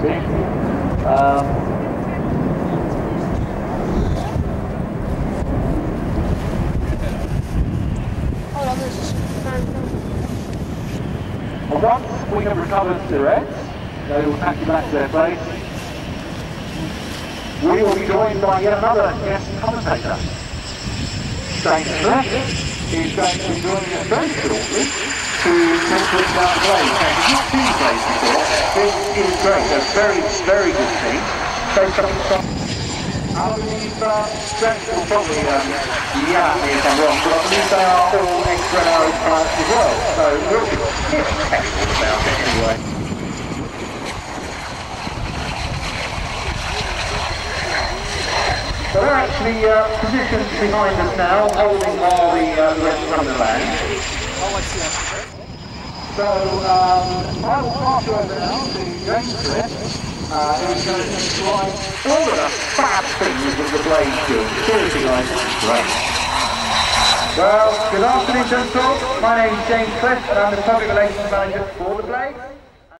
speak. Um, Hold on, there's just and once we have recovered Surrett, they will pack you back to their place. We will be joined by yet another guest commentator. Shane Smith is going to be joining us very shortly to talk to us about the play. Now, you've not seen the place before. This is great. A very, very good. Say something from I believe uh, Trent will probably um, yell at me if I'm wrong, but I believe they are all ex-Renault clients as well. So we'll be respectful about it anyway. So they're actually uh, positioned behind us now, holding while the, uh, rest run the land. So um, I will pass over now to James Chris, uh, who's going to describe all of the fab things that the Blades do. Seriously guys, is great. Well, good afternoon, gentlemen. My name is James Cliff, and I'm the Public Relations Manager for the Blades.